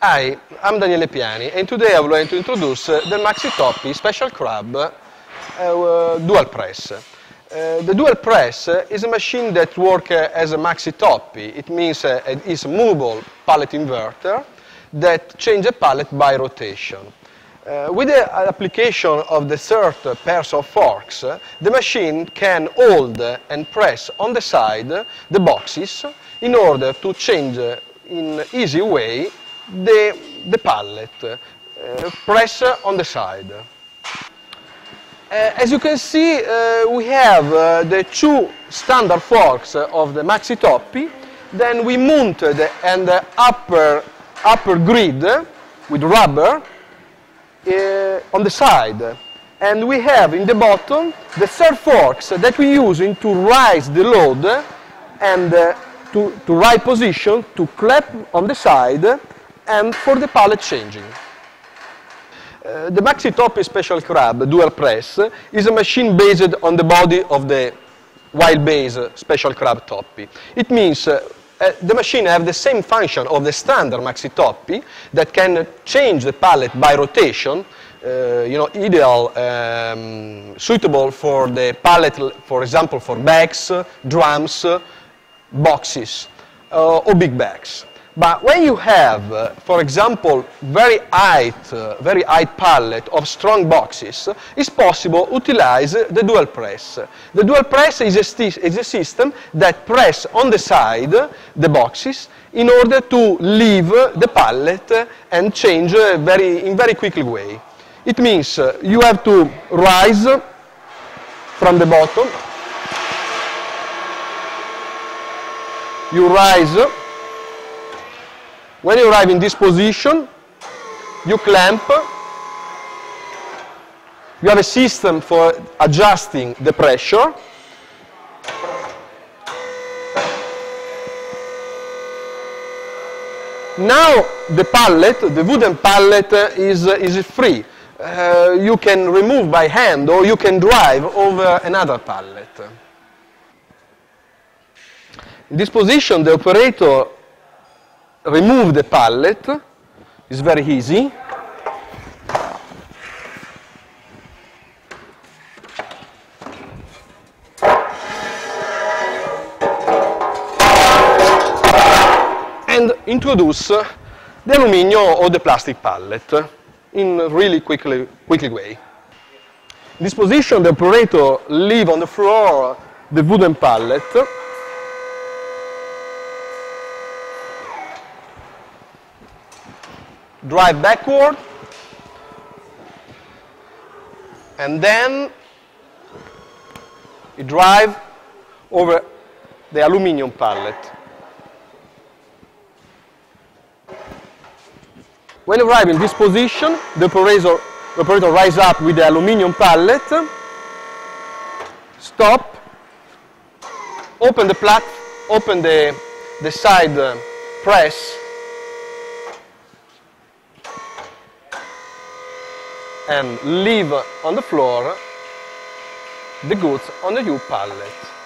Hi, I'm Daniele Piani and today I would like to introduce uh, the Maxi Toppy Special Crab uh, uh, Dual Press. Uh, the Dual Press is a machine that works uh, as a Maxi Toppy. It means uh, it is a movable pallet inverter that changes a pallet by rotation. Uh, with the application of the third pairs of forks, uh, the machine can hold and press on the side the boxes in order to change uh, in easy way the, the pallet. Uh, press on the side. Uh, as you can see, uh, we have the two standard forks of the Maxi Toppy. Then we mounted an upper, upper grid with rubber on the side. And we have in the bottom the third forks that we use in to rise the load and uh, to, to right position to clap on the side and for the pallet changing. Uh, the Maxi Toppy Special Crab Dual Press is a machine based on the body of the wild base Special Crab Toppy. It means uh, uh, the machine have the same function of the standard Maxi Toppy that can change the pallet by rotation, uh, you know, ideal, um, suitable for the pallet, for example, for bags, drums, boxes, uh, or big bags. But when you have, uh, for example, very height, uh, very height pallet of strong boxes, it's possible to utilize the dual press. The dual press is a, is a system that press on the side the boxes in order to leave the pallet and change very, in very quickly way. It means uh, you have to rise from the bottom, you rise when you arrive in this position, you clamp. You have a system for adjusting the pressure. Now the pallet, the wooden pallet, is, is free. Uh, you can remove by hand or you can drive over another pallet. In this position, the operator remove the pallet. It's very easy. And introduce the aluminum or the plastic pallet in a really quickly, quickly way. In this position, the operator leave on the floor the wooden pallet drive backward, and then you drive over the aluminum pallet. When you arrive in this position, the operator, the operator rises up with the aluminum pallet, stop, open the plat, open the, the side uh, press and leave on the floor the goods on the U pallet.